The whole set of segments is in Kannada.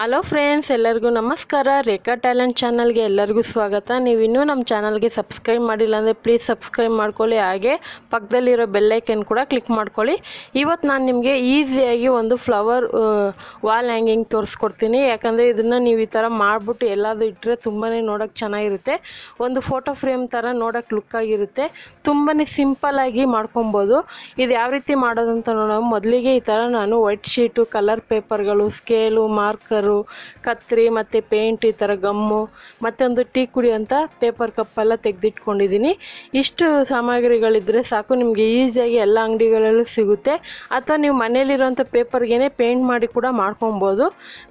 ಹಲೋ ಫ್ರೆಂಡ್ಸ್ ಎಲ್ಲರಿಗೂ ನಮಸ್ಕಾರ. ರೇಖಾ ಟ್ಯಾಲೆಂಟ್ ಚಾನಲ್ಗೆ ಎಲ್ಲರಿಗೂ ಸ್ವಾಗತ. ನೀವು ಇನ್ನೂ ನಮ್ಮ ಚಾನಲ್ಗೆ ಸಬ್ಸ್ಕ್ರೈಬ್ ಮಾಡಿಲ್ಲ ಅಂದರೆ ಪ್ಲೀಸ್ ಸಬ್ಸ್ಕ್ರೈಬ್ ಮಾಡ್ಕೊಳ್ಳಿ. ಹಾಗೆ ಪಕ್ಕದಲ್ಲಿರೋ ಬೆಲ್ಲೈಕನ್ ಕೂಡ ಕ್ಲಿಕ್ ಮಾಡ್ಕೊಳ್ಳಿ. ಇವತ್ತು ನಾನು ನಿಮಗೆ ಈಸಿಯಾಗಿ ಒಂದು ಫ್ಲವರ್ ವಾಲ್ ಹ್ಯಾಂಗಿಂಗ್ ತೋರಿಸ್ಕೊಡ್ತೀನಿ. ಯಾಕಂದರೆ ಇದನ್ನು ನೀವು ಈ ಥರ ಮಾಡಿಬಿಟ್ಟು ಎಲ್ಲಾದರೂ ಇಟ್ಟರೆ ತುಂಬಾ ನೋಡೋಕ್ಕೆ ಚೆನ್ನಾಗಿರುತ್ತೆ. ಒಂದು ಫೋಟೋ ಫ್ರೇಮ್ ಥರ ನೋಡೋಕ್ಕೆ ಲುಕ್ಕಾಗಿರುತ್ತೆ ತುಂಬಾ ಸಿಂಪಲ್ಲಾಗಿ ಮಾಡ್ಕೊಬೋದು. ಇದು ಯಾವ ರೀತಿ ಮಾಡೋದಂತ ನೋಡೋ ಮೊದಲಿಗೆ ಈ ಥರ ನಾನು ವೈಟ್ ಶೀಟು ಕಲರ್ ಪೇಪರ್ಗಳು ಸ್ಕೇಲು ಮಾರ್ಕರು ಕತ್ರಿ ಮತ್ತು ಪೇಂಟ್ ಈ ಥರ ಗಮ್ಮು ಮತ್ತೊಂದು ಟೀ ಕುಡಿಯೋಂಥ ಪೇಪರ್ ಕಪ್ಪೆಲ್ಲ ತೆಗೆದಿಟ್ಕೊಂಡಿದ್ದೀನಿ ಇಷ್ಟು ಸಾಮಗ್ರಿಗಳಿದ್ದರೆ ಸಾಕು, ನಿಮಗೆ ಈಸಿಯಾಗಿ ಎಲ್ಲ ಅಂಗಡಿಗಳಲ್ಲೂ ಸಿಗುತ್ತೆ. ಅಥವಾ ನೀವು ಮನೇಲಿರೋಂಥ ಪೇಪರ್ಗೆ ಪೇಂಟ್ ಮಾಡಿ ಕೂಡ ಮಾಡ್ಕೊಬೋದು.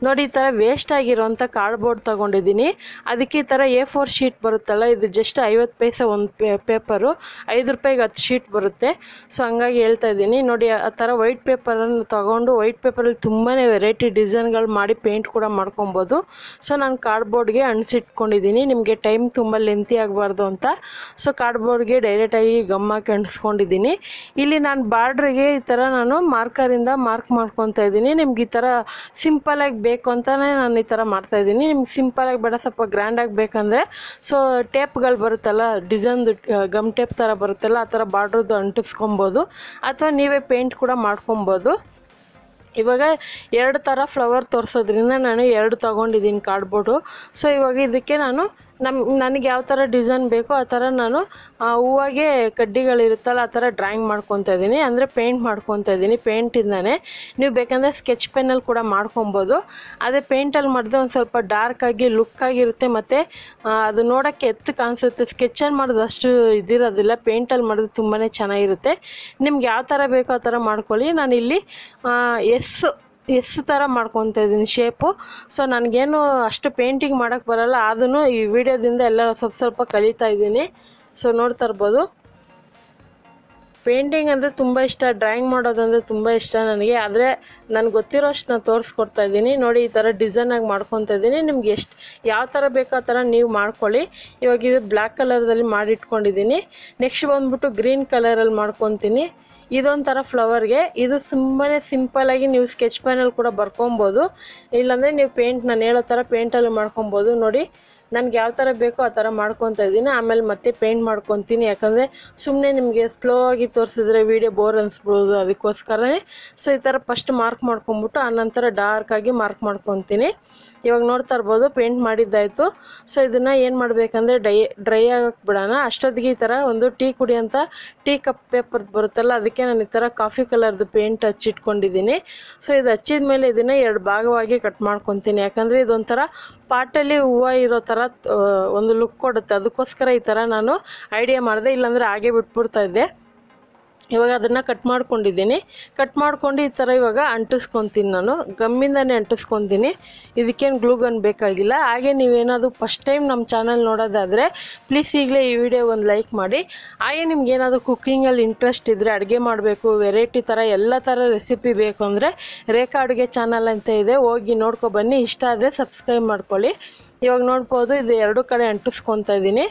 ನೋಡಿ, ಈ ಥರ ವೇಸ್ಟ್ ಆಗಿರೋಂಥ ಕಾರ್ಡ್ಬೋರ್ಡ್ ತೊಗೊಂಡಿದ್ದೀನಿ ಅದಕ್ಕೆ ಈ ಥರ ಎ ಫೋರ್ ಶೀಟ್ ಬರುತ್ತಲ್ಲ, ಇದು ಜಸ್ಟ್ ಐವತ್ತು ಪೈಸೆ ಒಂದು ಪೇಪರು ಐದು ರೂಪಾಯಿಗೆ ಹತ್ತು ಶೀಟ್ ಬರುತ್ತೆ. ಸೊ ಹಂಗಾಗಿ ಹೇಳ್ತಾ ಇದ್ದೀನಿ. ನೋಡಿ, ಆ ಥರ ವೈಟ್ ಪೇಪರನ್ನು ತೊಗೊಂಡು ವೈಟ್ ಪೇಪರಲ್ಲಿ ತುಂಬಾ ವೆರೈಟಿ ಡಿಸೈನ್ಗಳು ಮಾಡಿ ಪೇಂಟ್ ಕೂಡ ಮಾಡ್ಕೊಬೋದು. ಸೊ ನಾನು ಕಾರ್ಡ್ಬೋರ್ಡ್ಗೆ ಅಂಟಿಸಿಟ್ಕೊಂಡಿದ್ದೀನಿ ನಿಮಗೆ ಟೈಮ್ ತುಂಬ ಲೆಂತಿ ಆಗಬಾರ್ದು ಅಂತ. ಸೊ ಕಾರ್ಡ್ಬೋರ್ಡ್ಗೆ ಡೈರೆಕ್ಟಾಗಿ ಗಮ್ ಹಾಕಿ ಅಂಟಿಸ್ಕೊಂಡಿದ್ದೀನಿ. ಇಲ್ಲಿ ನಾನು ಬಾರ್ಡ್ರಿಗೆ ಈ ಥರ ನಾನು ಮಾರ್ಕರಿಂದ ಮಾರ್ಕ್ ಮಾಡ್ಕೊತಾ ಇದ್ದೀನಿ. ನಿಮ್ಗೆ ಈ ಥರ ಸಿಂಪಲಾಗಿ ಬೇಕು ಅಂತಲೇ ನಾನು ಈ ಥರ ಮಾಡ್ತಾಯಿದ್ದೀನಿ ನಿಮ್ಗೆ ಸಿಂಪಲಾಗಿ ಬೇಡ, ಸ್ವಲ್ಪ ಗ್ರ್ಯಾಂಡಾಗಿ ಬೇಕಂದರೆ. ಸೊ ಟೇಪ್ಗಳು ಬರುತ್ತಲ್ಲ ಡಿಸೈನ್ದು ಗಮ್ ಟೇಪ್ ಥರ ಬರುತ್ತಲ್ಲ, ಆ ಥರ ಬಾರ್ಡ್ರದ್ದು ಅಂಟಿಸ್ಕೊಬೋದು. ಅಥವಾ ನೀವೇ ಪೇಂಟ್ ಕೂಡ ಮಾಡ್ಕೊಬೋದು. ಇವಾಗ ಎರಡು ಥರ ಫ್ಲವರ್ ತೋರಿಸೋದ್ರಿಂದ ನಾನು ಎರಡು ತೊಗೊಂಡಿದ್ದೀನಿ ಕಾರ್ಡ್ಬೋರ್ಡು ಸೊ ಇವಾಗ ಇದಕ್ಕೆ ನಾನು ನಮ್ಮ ನನಗೆ ಯಾವ ಥರ ಡಿಸೈನ್ ಬೇಕೋ ಆ ಥರ ನಾನು ಹೂವಾಗೆ ಕಡ್ಡಿಗಳಿರುತ್ತಲ್ಲ ಆ ಥರ ಡ್ರಾಯಿಂಗ್ ಮಾಡ್ಕೊತಾ ಇದ್ದೀನಿ ಅಂದರೆ ಪೇಂಟ್ ಮಾಡ್ಕೊತಾ ಇದ್ದೀನಿ ಪೇಂಟಿಂದನೇ ನೀವು ಬೇಕಂದರೆ ಸ್ಕೆಚ್ ಪೆನ್ನಲ್ಲಿ ಕೂಡ ಮಾಡ್ಕೊಬೋದು. ಅದೇ ಪೇಂಟಲ್ಲಿ ಮಾಡಿದ್ರೆ ಒಂದು ಸ್ವಲ್ಪ ಡಾರ್ಕಾಗಿ ಲುಕ್ಕಾಗಿರುತ್ತೆ ಮತ್ತು ಅದು ನೋಡೋಕ್ಕೆ ಎತ್ತು ಕಾಣಿಸುತ್ತೆ. ಸ್ಕೆಚಲ್ಲಿ ಮಾಡೋದು ಅಷ್ಟು ಇದಿರೋದಿಲ್ಲ. ಪೇಂಟಲ್ಲಿ ಮಾಡಿದ್ರೆ ತುಂಬಾ ಚೆನ್ನಾಗಿರುತ್ತೆ. ನಿಮ್ಗೆ ಯಾವ ಥರ ಬೇಕೋ ಆ ಥರ ಮಾಡ್ಕೊಳ್ಳಿ. ನಾನಿಲ್ಲಿ ಎಸ್ ಎಸ್ ಥರ ಮಾಡ್ಕೊತಾ ಇದ್ದೀನಿ ಶೇಪು ಸೊ ನನಗೇನು ಅಷ್ಟು ಪೇಂಟಿಂಗ್ ಮಾಡೋಕ್ಕೆ ಬರೋಲ್ಲ. ಅದನ್ನು ಈ ವಿಡಿಯೋದಿಂದ ಎಲ್ಲ ಸ್ವಲ್ಪ ಸ್ವಲ್ಪ ಕಲಿತಾ ಇದ್ದೀನಿ ಸೊ ನೋಡ್ತಾ ಇರ್ಬೋದು. ಪೇಂಟಿಂಗ್ ಅಂದರೆ ತುಂಬ ಇಷ್ಟ. ಡ್ರಾಯಿಂಗ್ ಮಾಡೋದಂದರೆ ತುಂಬ ಇಷ್ಟ ನನಗೆ. ಆದರೆ ನನಗೆ ಗೊತ್ತಿರೋಷ್ಟು ನಾನು ತೋರಿಸ್ಕೊಡ್ತಾ ಇದ್ದೀನಿ ನೋಡಿ, ಈ ಥರ ಡಿಸೈನಾಗಿ ಮಾಡ್ಕೊತಾ ಇದ್ದೀನಿ ನಿಮ್ಗೆ ಎಷ್ಟು, ಯಾವ ಥರ ಬೇಕೋ ಆ ಥರ ನೀವು ಮಾಡ್ಕೊಳ್ಳಿ. ಇವಾಗ ಇದು ಬ್ಲ್ಯಾಕ್ ಕಲರ್ದಲ್ಲಿ ಮಾಡಿಟ್ಕೊಂಡಿದ್ದೀನಿ ನೆಕ್ಸ್ಟ್ ಬಂದ್ಬಿಟ್ಟು ಗ್ರೀನ್ ಕಲರಲ್ಲಿ ಮಾಡ್ಕೊತೀನಿ. ಇದೊಂಥರ ಫ್ಲವರ್ಗೆ ಇದು ಸುಮ್ಮನೆ ಸಿಂಪಲಾಗಿ ನೀವು ಸ್ಕೆಚ್ ಪೆನಲ್ಲಿ ಕೂಡ ಬರ್ಕೊಬೋದು ಇಲ್ಲಾಂದರೆ ನೀವು ಪೇಂಟ್ ನಾನು ಹೇಳೋ ಥರ ಪೇಂಟಲ್ಲಿ ಮಾಡ್ಕೊಬೋದು ನೋಡಿ ನನಗೆ ಯಾವ ಥರ ಬೇಕೋ ಆ ಥರ ಮಾಡ್ಕೊತಾ ಇದ್ದೀನಿ. ಆಮೇಲೆ ಮತ್ತೆ ಪೇಂಟ್ ಮಾಡ್ಕೊತೀನಿ. ಯಾಕಂದರೆ ಸುಮ್ಮನೆ ನಿಮಗೆ ಸ್ಲೋ ಆಗಿ ತೋರಿಸಿದ್ರೆ ವೀಡಿಯೋ ಬೋರ್ ಅನಿಸ್ಬೋದು ಅದಕ್ಕೋಸ್ಕರನೇ. ಸೊ ಈ ಥರ ಫಸ್ಟ್ ಮಾರ್ಕ್ ಮಾಡ್ಕೊಂಬಿಟ್ಟು ಆನಂತರ ಡಾರ್ಕಾಗಿ ಮಾರ್ಕ್ ಮಾಡ್ಕೊತೀನಿ. ಇವಾಗ ನೋಡ್ತಾ ಇರ್ಬೋದು ಪೇಂಟ್ ಮಾಡಿದ್ದಾಯಿತು. ಸೊ ಇದನ್ನು ಏನು ಮಾಡಬೇಕಂದ್ರೆ ಡೈ ಡ್ರೈ ಆಗಕ್ಕೆ ಬಿಡೋಣ. ಅಷ್ಟೊತ್ತಿಗೆ ಈ ಥರ ಒಂದು ಟೀ ಕುಡಿ ಅಂತ ಟೀ ಕಪ್ ಪೇಪರ್ ಬರುತ್ತಲ್ಲ, ಅದಕ್ಕೆ ನಾನು ಈ ಥರ ಕಾಫಿ ಕಲರ್ದು ಪೇಂಟ್ ಹಚ್ಚಿಟ್ಕೊಂಡಿದ್ದೀನಿ ಸೊ ಇದು ಹಚ್ಚಿದ ಮೇಲೆ ಇದನ್ನು ಎರಡು ಭಾಗವಾಗಿ ಕಟ್ ಮಾಡ್ಕೊತೀನಿ. ಯಾಕಂದರೆ ಇದೊಂಥರ ಪಾಟಲ್ಲಿ ಹೂವು ಇರೋ ಥರ ಒಂದು ಲುಕ್ ಕೊಡುತ್ತೆ. ಅದಕ್ಕೋಸ್ಕರ ಈ ಥರ ನಾನು ಐಡಿಯಾ ಮಾಡಿದೆ. ಇಲ್ಲಾಂದರೆ ಹಾಗೆ ಬಿಟ್ಬಿಡ್ತಾ ಇದ್ದೆ. ಇವಾಗ ಅದನ್ನು ಕಟ್ ಮಾಡ್ಕೊಂಡಿದ್ದೀನಿ. ಕಟ್ ಮಾಡ್ಕೊಂಡು ಈ ಥರ ಇವಾಗ ಅಂಟಿಸ್ಕೊತೀನಿ ನಾನು. ಗಮ್ಮಿಂದನೇ ಅಂಟಿಸ್ಕೊತೀನಿ. ಇದಕ್ಕೇನು ಗ್ಲೂಗನ್ ಬೇಕಾಗಿಲ್ಲ. ಹಾಗೆ ನೀವೇನಾದರೂ ಫಸ್ಟ್ ಟೈಮ್ ನಮ್ಮ ಚಾನಲ್ ನೋಡೋದಾದರೆ ಪ್ಲೀಸ್ ಈಗಲೇ ಈ ವಿಡಿಯೋಗೆ ಒಂದು ಲೈಕ್ ಮಾಡಿ. ಹಾಗೆ ನಿಮ್ಗೆ ಕುಕ್ಕಿಂಗಲ್ಲಿ ಇಂಟ್ರೆಸ್ಟ್ ಇದ್ದರೆ ಅಡುಗೆ ಮಾಡಬೇಕು ವೆರೈಟಿ ಥರ ಎಲ್ಲ ಥರ ರೆಸಿಪಿ ಬೇಕು ಅಂದರೆ ರೇಖಾ ಅಡುಗೆ ಚಾನಲ್ ಅಂತ ಇದೆ. ಹೋಗಿ ನೋಡ್ಕೊ ಬನ್ನಿ. ಇಷ್ಟ ಆದರೆ ಸಬ್ಸ್ಕ್ರೈಬ್ ಮಾಡ್ಕೊಳ್ಳಿ. ಇವಾಗ ನೋಡ್ಬೋದು, ಇದು ಎರಡು ಕಡೆ ಅಂಟಿಸ್ಕೊತಾ ಇದ್ದೀನಿ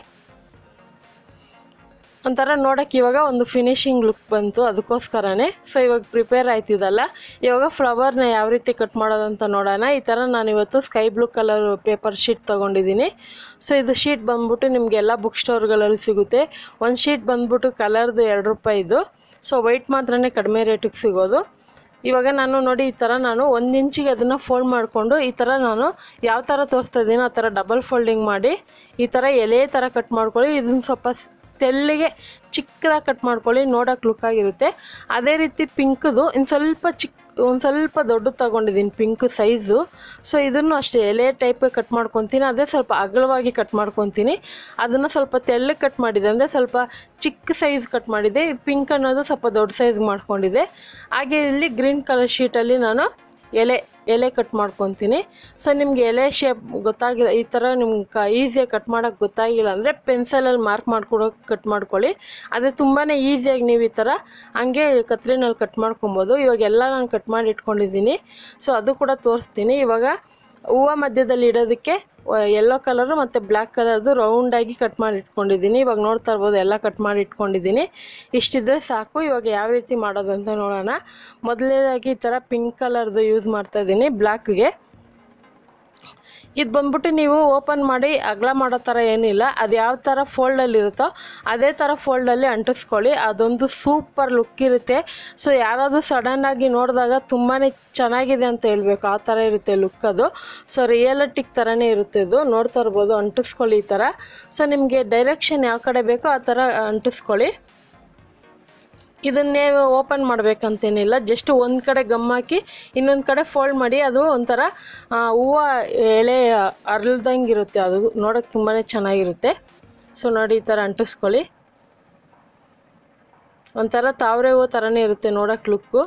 ಒಂಥರ ನೋಡೋಕೆ ಇವಾಗ ಒಂದು ಫಿನಿಶಿಂಗ್ ಲುಕ್ ಬಂತು ಅದಕ್ಕೋಸ್ಕರನೇ. ಸೊ ಇವಾಗ ಪ್ರಿಪೇರ್ ಆಯ್ತಿದಲ್ಲ. ಇವಾಗ ಫ್ಲವರ್ನ ಯಾವ ರೀತಿ ಕಟ್ ಮಾಡೋದಂತ ನೋಡೋಣ. ಈ ಥರ ನಾನು ಇವತ್ತು sky blue colour paper sheet ತೊಗೊಂಡಿದ್ದೀನಿ. ಸೊ ಇದು ಶೀಟ್ ಬಂದ್ಬಿಟ್ಟು ನಿಮಗೆಲ್ಲ ಬುಕ್ ಸ್ಟೋರ್ಗಳಲ್ಲಿ ಸಿಗುತ್ತೆ. ಒಂದು ಶೀಟ್ ಬಂದ್ಬಿಟ್ಟು ಕಲರ್ದು ಎರಡು ರೂಪಾಯಿದು ಸೊ ವೈಟ್ ಮಾತ್ರನೇ ಕಡಿಮೆ ರೇಟಿಗೆ ಸಿಗೋದು. ಇವಾಗ ನಾನು ನೋಡಿ ಈ ಥರ ನಾನು ಒಂದು ಇಂಚಿಗೆ ಅದನ್ನು ಫೋಲ್ಡ್ ಮಾಡಿಕೊಂಡು ಈ ಥರ ನಾನು ಯಾವ ಥರ ತೋರಿಸ್ತಾ ಇದ್ದೀನಿ ಆ ಥರ ಡಬಲ್ ಫೋಲ್ಡಿಂಗ್ ಮಾಡಿ ಈ ಥರ ಎಲೆ ಥರ ಕಟ್ ಮಾಡ್ಕೊಳ್ಳಿ. ಇದನ್ನು ಸ್ವಲ್ಪ ತೆಲ್ಲಿಗೆ ಚಿಕ್ಕದಾಗಿ ಕಟ್ ಮಾಡ್ಕೊಳ್ಳಿ, ನೋಡೋಕೆ ಲುಕ್ಕಾಗಿರುತ್ತೆ ಅದೇ ರೀತಿ ಪಿಂಕ್ದು, ಇನ್ನು ಸ್ವಲ್ಪ ಚಿಕ್ಕ ಒಂದು ಸ್ವಲ್ಪ ದೊಡ್ಡದು ತೊಗೊಂಡಿದ್ದೀನಿ, ಪಿಂಕ್ ಸೈಜು. ಸೊ ಇದನ್ನು ಅಷ್ಟೇ, ಎಲೆ ಟೈಪ್ ಕಟ್ ಮಾಡ್ಕೊತೀನಿ, ಅದೇ ಸ್ವಲ್ಪ ಅಗಲವಾಗಿ ಕಟ್ ಮಾಡ್ಕೊತೀನಿ. ಅದನ್ನು ಸ್ವಲ್ಪ ತೆಳ್ಳಗೆ ಕಟ್ ಮಾಡಿದೆ ಅಂದರೆ ಸ್ವಲ್ಪ ಚಿಕ್ಕ ಸೈಜ್ ಕಟ್ ಮಾಡಿದೆ. ಪಿಂಕ್ ಅನ್ನೋದು ಸ್ವಲ್ಪ ದೊಡ್ಡ ಸೈಜ್ ಮಾಡ್ಕೊಂಡಿದೆ. ಹಾಗೆ ಇಲ್ಲಿ ಗ್ರೀನ್ ಕಲರ್ ಶೀಟಲ್ಲಿ ನಾನು ಎಲೆ ಎಲೆ ಕಟ್ ಮಾಡ್ಕೊತೀನಿ. ಸೊ ನಿಮಗೆ ಎಲೆ ಶೇಪ್ ಗೊತ್ತಾಗಿಲ್ಲ, ಈ ಥರ ನಿಮ್ಗೆ ಕ ಈಸಿಯಾಗಿ ಕಟ್ ಮಾಡೋಕ್ಕೆ ಗೊತ್ತಾಗಿಲ್ಲ ಅಂದರೆ ಪೆನ್ಸಲಲ್ಲಿ ಮಾರ್ಕ್ ಮಾಡ್ಕೊಡೋಕೆ ಕಟ್ ಮಾಡ್ಕೊಳ್ಳಿ. ಅದೇ ತುಂಬಾ ಈಸಿಯಾಗಿ ನೀವು ಈ ಥರ ಹಂಗೆ ಕತ್ರಿನಲ್ಲಿ ಕಟ್ ಮಾಡ್ಕೊಬೋದು. ಇವಾಗ ಎಲ್ಲ ನಾನು ಕಟ್ ಮಾಡಿ ಇಟ್ಕೊಂಡಿದ್ದೀನಿ. ಸೊ ಅದು ಕೂಡ ತೋರಿಸ್ತೀನಿ. ಇವಾಗ ಹೂವು ಮಧ್ಯದಲ್ಲಿ ಇಡೋದಕ್ಕೆ ಯೆಲ್ಲೋ ಕಲರು ಮತ್ತು ಬ್ಲ್ಯಾಕ್ ಕಲರ್ದು ರೌಂಡಾಗಿ ಕಟ್ ಮಾಡಿ ಇಟ್ಕೊಂಡಿದ್ದೀನಿ. ಇವಾಗ ನೋಡ್ತಾ ಇರ್ಬೋದು ಎಲ್ಲ ಕಟ್ ಮಾಡಿ ಇಟ್ಕೊಂಡಿದ್ದೀನಿ. ಇಷ್ಟಿದ್ರೆ ಸಾಕು. ಇವಾಗ ಯಾವ ರೀತಿ ಮಾಡೋದು ಅಂತ ನೋಡೋಣ. ಮೊದಲನೇದಾಗಿ ಈ ಥರ ಪಿಂಕ್ ಕಲರ್ದು ಯೂಸ್ ಮಾಡ್ತಾಯಿದ್ದೀನಿ ಬ್ಲ್ಯಾಕ್ಗೆ ಇದು ಬಂದ್ಬಿಟ್ಟು ನೀವು ಓಪನ್ ಮಾಡಿ ಅಗಲ ಮಾಡೋ ಥರ ಏನಿಲ್ಲ. ಅದು ಯಾವ ಥರ ಫೋಲ್ಡಲ್ಲಿ ಇರುತ್ತೋ ಅದೇ ಥರ ಫೋಲ್ಡಲ್ಲಿ ಅಂಟಿಸ್ಕೊಳ್ಳಿ. ಅದೊಂದು ಸೂಪರ್ ಲುಕ್ ಇರುತ್ತೆ. ಸೊ ಯಾರಾದರೂ ಸಡನ್ನಾಗಿ ನೋಡಿದಾಗ ತುಂಬಾ ಚೆನ್ನಾಗಿದೆ ಅಂತ ಹೇಳಬೇಕು. ಆ ಥರ ಇರುತ್ತೆ ಲುಕ್ ಅದು. ಸೊ ರಿಯಲಿಟಿಕ್ ಥರನೇ ಇರುತ್ತೆ ಇದು. ನೋಡ್ತಾ ಇರ್ಬೋದು, ಅಂಟಿಸ್ಕೊಳ್ಳಿ ಈ ಥರ ಸೊ ನಿಮಗೆ ಡೈರೆಕ್ಷನ್ ಯಾವ ಕಡೆ ಬೇಕೋ ಆ ಥರ ಅಂಟಿಸ್ಕೊಳ್ಳಿ. ಇದನ್ನೇ ಓಪನ್ ಮಾಡಬೇಕಂತೇನಿಲ್ಲ ಜಸ್ಟ್ ಒಂದು ಕಡೆ ಗಮ್ ಹಾಕಿ ಇನ್ನೊಂದು ಕಡೆ ಫೋಲ್ಡ್ ಮಾಡಿ, ಅದು ಒಂಥರ ಹೂವು ಎಳೆ ಅರಳ್ದಂಗೆ ಇರುತ್ತೆ ಅದು ನೋಡೋಕ್ಕೆ ತುಂಬಾ ಚೆನ್ನಾಗಿರುತ್ತೆ. ಸೊ ನೋಡಿ ಈ ಥರ ಅಂಟಿಸ್ಕೊಳ್ಳಿ. ಒಂಥರ ತಾವರೆ ಹೂವು ಥರನೇ ಇರುತ್ತೆ ನೋಡೋಕ್ಕೆ ಲುಕ್ಕು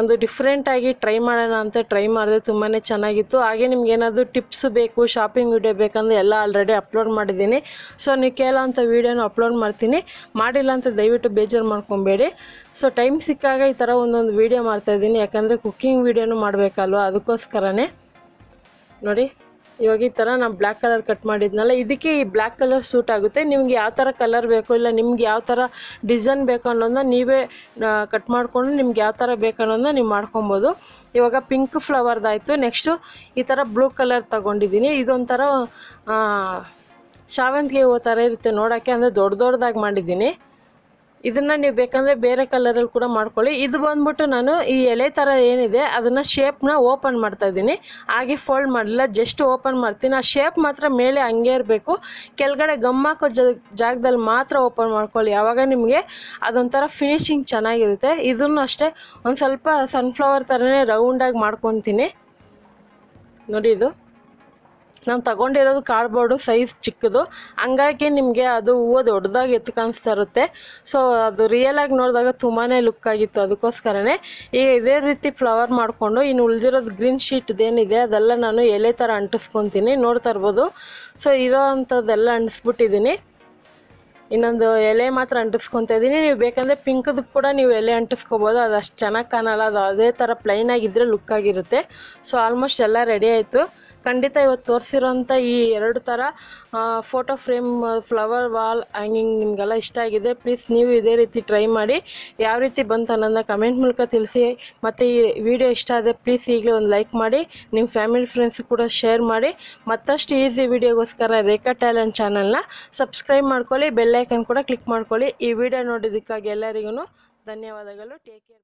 ಒಂದು ಡಿಫ್ರೆಂಟಾಗಿ ಟ್ರೈ ಮಾಡೋಣ ಅಂತ ಟ್ರೈ ಮಾಡಿದೆ ತುಂಬಾ ಚೆನ್ನಾಗಿತ್ತು. ಹಾಗೆ ನಿಮ್ಗೆ ಏನಾದರೂ ಟಿಪ್ಸ್ ಬೇಕು ಶಾಪಿಂಗ್ ವಿಡಿಯೋ ಬೇಕಂದ್ರೆ ಎಲ್ಲ ಆಲ್ರೆಡಿ ಅಪ್ಲೋಡ್ ಮಾಡಿದ್ದೀನಿ. ಸೊ ನೀವು ಕೇಳೋಂಥ ವೀಡಿಯೋನ ಅಪ್ಲೋಡ್ ಮಾಡ್ತೀನಿ. ಮಾಡಿಲ್ಲ ಅಂತ ದಯವಿಟ್ಟು ಬೇಜಾರು ಮಾಡ್ಕೊಬೇಡಿ. ಸೊ ಟೈಮ್ ಸಿಕ್ಕಾಗ ಈ ಥರ ಒಂದೊಂದು ವೀಡಿಯೋ ಮಾಡ್ತಾಯಿದ್ದೀನಿ ಯಾಕಂದರೆ ಕುಕ್ಕಿಂಗ್ ವೀಡಿಯೋನು ಮಾಡಬೇಕಲ್ವ? ಅದಕ್ಕೋಸ್ಕರನೇ. ನೋಡಿ. ಇವಾಗ ಈ ಥರ ನಾನು ಬ್ಲ್ಯಾಕ್ ಕಲರ್ ಕಟ್ ಮಾಡಿದ್ನಲ್ಲ, ಇದಕ್ಕೆ ಈ ಬ್ಲ್ಯಾಕ್ ಕಲರ್ ಸೂಟ್ ಆಗುತ್ತೆ. ನಿಮ್ಗೆ ಯಾವ ಥರ ಕಲರ್ ಬೇಕು ಇಲ್ಲ ನಿಮ್ಗೆ ಯಾವ ಥರ ಡಿಸೈನ್ ಬೇಕು ಅನ್ನೋದನ್ನ ನೀವೇ ಕಟ್ ಮಾಡಿಕೊಂಡು ನಿಮ್ಗೆ ಯಾವ ಥರ ಬೇಕು ಅನ್ನೋದನ್ನ ನೀವು ಮಾಡ್ಕೊಬೋದು. ಇವಾಗ ಪಿಂಕ್ ಫ್ಲವರ್ದಾಯಿತು ನೆಕ್ಸ್ಟು ಈ ಥರ ಬ್ಲೂ ಕಲರ್ ತಗೊಂಡಿದ್ದೀನಿ. ಇದೊಂಥರ ಶಾವಂತಿಗೆ ಹೂವು ಥರ ಇರುತ್ತೆ ನೋಡೋಕ್ಕೆ, ಅಂದರೆ ದೊಡ್ಡ ದೊಡ್ಡದಾಗಿ ಮಾಡಿದ್ದೀನಿ. ಇದನ್ನು ನೀವು ಬೇಕಂದರೆ ಬೇರೆ ಕಲರಲ್ಲಿ ಕೂಡ ಮಾಡ್ಕೊಳ್ಳಿ. ಇದು ಬಂದ್ಬಿಟ್ಟು ನಾನು ಈ ಎಲೆ ಥರ ಏನಿದೆ, ಅದನ್ನು ಶೇಪ್ನ ಓಪನ್ ಮಾಡ್ತಾ ಇದ್ದೀನಿ. ಹಾಗೆ ಫೋಲ್ಡ್ ಮಾಡಲಿಲ್ಲ ಜಸ್ಟ್ ಓಪನ್ ಮಾಡ್ತೀನಿ. ಆ ಶೇಪ್ ಮಾತ್ರ ಮೇಲೆ ಹಂಗೆ ಇರಬೇಕು. ಕೆಳಗಡೆ ಗಮ್ಮಾಕೋ ಜಾಗದಲ್ಲಿ ಮಾತ್ರ ಓಪನ್ ಮಾಡ್ಕೊಳ್ಳಿ. ಯಾವಾಗ ನಿಮಗೆ ಅದೊಂಥರ ಫಿನಿಶಿಂಗ್ ಚೆನ್ನಾಗಿರುತ್ತೆ. ಇದನ್ನು ಅಷ್ಟೇ ಒಂದು ಸ್ವಲ್ಪ ಸನ್ಫ್ಲವರ್ ಥರನೇ ರೌಂಡಾಗಿ ಮಾಡ್ಕೊತೀನಿ. ನೋಡಿ ಇದು. ನಾನು ತಗೊಂಡಿರೋದು ಕಾರ್ಡ್ಬೋರ್ಡು ಸೈಜ್ ಚಿಕ್ಕದು. ಹಂಗಾಗಿ ನಿಮಗೆ ಅದು ಹೂವು ದೊಡ್ಡದಾಗಿ ಎತ್ತು ಕಾಣಿಸ್ತಾ ಇರುತ್ತೆ. ಸೊ ಅದು ರಿಯಲಾಗಿ ನೋಡಿದಾಗ ತುಂಬಾ ಲುಕ್ ಆಗಿತ್ತು ಅದಕ್ಕೋಸ್ಕರನೇ. ಈಗ ಇದೇ ರೀತಿ ಫ್ಲವರ್ ಮಾಡಿಕೊಂಡು ಇನ್ನು ಉಳಿದಿರೋದು ಗ್ರೀನ್ ಶೀಟ್ ಏನಿದೆ ಅದೆಲ್ಲ ನಾನು ಎಲೆ ಥರ ಅಂಟಿಸ್ಕೊತೀನಿ, ನೋಡ್ತಾ ಇರ್ಬೋದು. ಸೊ ಇರೋ ಅಂಥದ್ದೆಲ್ಲ ಅಂಟಿಸ್ಬಿಟ್ಟಿದ್ದೀನಿ ಇನ್ನೊಂದು ಎಲೆ ಮಾತ್ರ ಅಂಟಿಸ್ಕೊತಾ ಇದ್ದೀನಿ ನೀವು ಬೇಕಂದರೆ ಪಿಂಕದಕ್ಕೆ ಕೂಡ ನೀವು ಎಲೆ ಅಂಟಿಸ್ಕೋಬೋದು. ಅದು ಅಷ್ಟು ಚೆನ್ನಾಗಿ ಕಾಣಲ್ಲ. ಅದು ಅದೇ ಥರ ಪ್ಲೈನಾಗಿದ್ದರೆ ಲುಕ್ಕಾಗಿರುತ್ತೆ ಸೊ ಆಲ್ಮೋಸ್ಟ್ ಎಲ್ಲ ರೆಡಿ ಆಯಿತು. ಖಂಡಿತ ಇವತ್ತು ತೋರಿಸಿರೋಂಥ ಈ ಎರಡು ಥರ photo frame flower wall hanging ನಿಮಗೆಲ್ಲ ಇಷ್ಟ ಆಗಿದೆ ಪ್ಲೀಸ್ ನೀವು ಇದೇ ರೀತಿ ಟ್ರೈ ಮಾಡಿ, ಯಾವ ರೀತಿ ಬಂತು ಅನ್ನೋದನ್ನ ಕಮೆಂಟ್ ಮೂಲಕ ತಿಳಿಸಿ, ಮತ್ತು ಈ ವಿಡಿಯೋ ಇಷ್ಟ ಆದರೆ ಪ್ಲೀಸ್ ಈಗಲೇ ಒಂದು ಲೈಕ್ ಮಾಡಿ ನಿಮ್ಮ ಫ್ಯಾಮಿಲಿ ಫ್ರೆಂಡ್ಸ್ ಕೂಡ ಶೇರ್ ಮಾಡಿ, ಮತ್ತಷ್ಟು ಈಸಿ ವಿಡಿಯೋಗೋಸ್ಕರ ರೇಖಾ ಟ್ಯಾಲೆಂಟ್ ಚಾನಲ್ನ ಸಬ್ಸ್ಕ್ರೈಬ್ ಮಾಡ್ಕೊಳ್ಳಿ ಬೆಲ್ಲೈಕನ್ ಕೂಡ ಕ್ಲಿಕ್ ಮಾಡ್ಕೊಳ್ಳಿ, ಈ ವಿಡಿಯೋ ನೋಡಿದ್ದಕ್ಕಾಗಿ ಎಲ್ಲರಿಗೂ ಧನ್ಯವಾದಗಳು ಟೇಕ್ ಕೇರ್